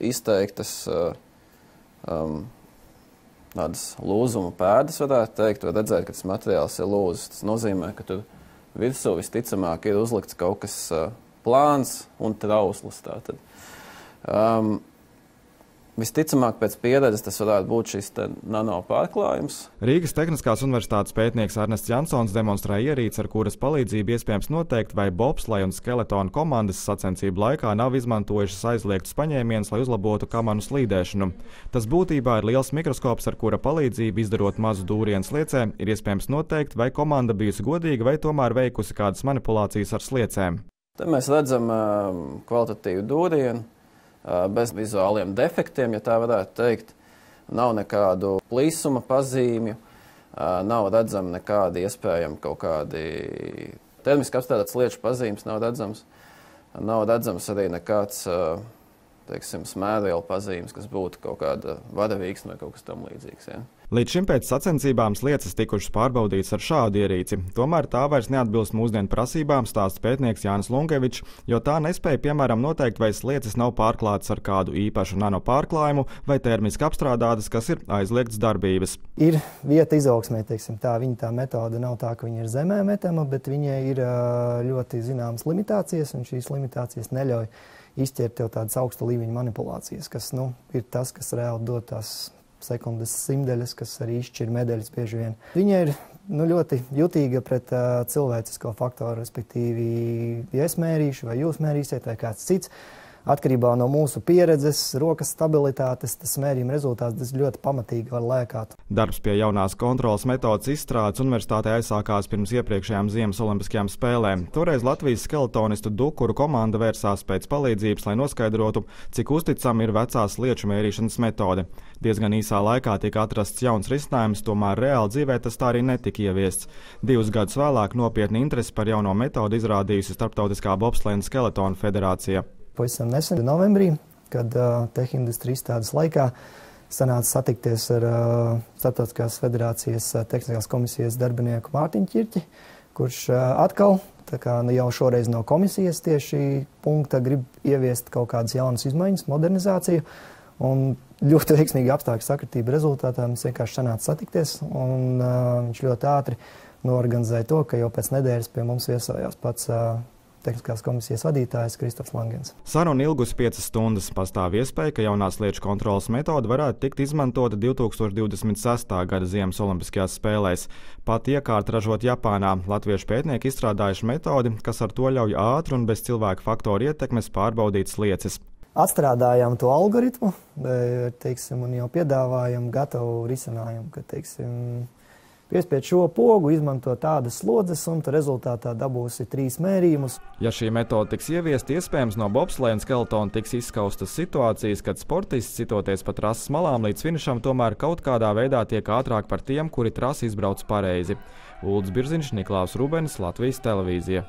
izteiktas uh, um, tādas lūzuma pēdas, varētu teikt, var redzēt, ka tas materiāls ir lūzis. Tas nozīmē, ka tur virsū visticamāk ir uzlikts kaut kas uh, plāns un trausls. Tātad. Um, Visticamāk, pēc pieredzes tas varētu būt šis nano pārklājums. Rīgas Tehniskās Universitātes pētnieks Ernests Jansons demonstrēja ierīci, ar kuras palīdzību iespējams noteikt, vai bobsleja un skeletona komandas sacensību laikā nav izmantojušas aizliegtus paņēmienus, lai uzlabotu kamanu slīdēšanu. Tas būtībā ir liels mikroskops, ar kura palīdzību, izdarot mazu dūrienu sliecē, ir iespējams noteikt, vai komanda bijusi godīga vai tomēr veikusi kādas manipulācijas ar sliecēm. Te mēs redzam uh, kvalitatīvu dūrienu bez vizuāliem defektiem, ja tā varētu teikt. Nav nekādu plīsuma pazīmju, nav redzami nekādi iespējami kaut kādi termiski apstrādāts lietu pazīmes, nav redzams. Nav redzams arī nekāds teiksim, smērielu pazīmes, kas būtu kaut kāda vadavīgs vai kaut kas tam līdzīgs. Ja. Līdz šim pēc sacensībām slieces tikušas pārbaudītas ar šādu ierīci. Tomēr tā vairs neatbilst mūsdienu prasībām, stāsta pētnieks Jānis Lunkevičs, jo tā nespēja, piemēram, noteikt, vai slieces nav pārklātas ar kādu īpašu nano pārklājumu vai termiski apstrādātas, kas ir aizliegts darbības. Ir vieta izaugsmē, teiksim, tā viņa tā metode nav tā, ka viņa ir zemē metama, bet viņai ir ļoti zināmas limitācijas, un šīs limitācijas neļauj izķert jau tādas augsta līmeņa manipulācijas, kas nu, ir tas, kas reāli dod tās sekundes simdeļas, kas arī izšķir medaļas bieži vien. Viņa ir nu, ļoti jutīga pret uh, cilvēcisko faktoru, respektīvi, ja es mērīšu, vai jūs mērīsiet, vai kāds cits. Atkarībā no mūsu pieredzes, rokas stabilitātes, tas mērījuma rezultāts ļoti pamatīgi var lēkāt. Darbs pie jaunās kontrolas metodas izstrādes universitātē aizsākās pirms iepriekšējām Ziemas Olimpiskajām spēlēm. Toreiz Latvijas skeletonistu Dukuru komanda vērsās pēc palīdzības, lai noskaidrotu, cik uzticama ir vecās lieču mērīšanas metode. Diezgan īsā laikā tika atrasts jauns risinājums, tomēr reāli dzīvē tas tā arī netika ieviests. Divus gadus vēlāk nopietni interesi par jauno metodi izrādījusi Starptautiskā bobslēna skeletona federācija pavisam nesen, novembrī, kad uh, Tehindustrija izstādes laikā sanāca satikties ar uh, Startautiskās federācijas uh, tehniskās komisijas darbinieku Mārtiņu Čirķi, kurš uh, atkal kā, nu, jau šoreiz no komisijas tieši punkta grib ieviest kaut kādas jaunas izmaiņas, modernizāciju. Un ļoti veiksmīgi apstākļu sakritība rezultātā mums vienkārši sanāca satikties, un uh, viņš ļoti ātri norganizēja to, ka jau pēc nedēļas pie mums viesojās pats uh, tehniskās komisijas vadītājs Kristofs Langens. Saruna ilgus piecas stundas. Pastāv iespēja, ka jaunās lietu kontrolas metode varētu tikt izmantota 2026. gada Ziemas Olimpiskajās spēlēs. Pat iekārta ražot Japānā, latviešu pētnieki izstrādājuši metodi, kas ar to ļauj ātri un bez cilvēku faktoru ietekmes pārbaudīt slieces. Atstrādājām to algoritmu, e, teiksim, un jau piedāvājam gatavu risinājumu, ka, teiksim, Piespied šo pogu, izmanto tādas slodzes, un rezultātā dabūsi trīs mērījumus. Ja šī metode tiks ieviesta, iespējams no bobslēga un skeletona tiks izskaustas situācijas, kad sportists citoties pa trases malām līdz finišam, tomēr kaut kādā veidā tiek ātrāk par tiem, kuri trasi izbrauc pareizi. Ulds Birziņš, Niklaus Rubens, Latvijas televīzija.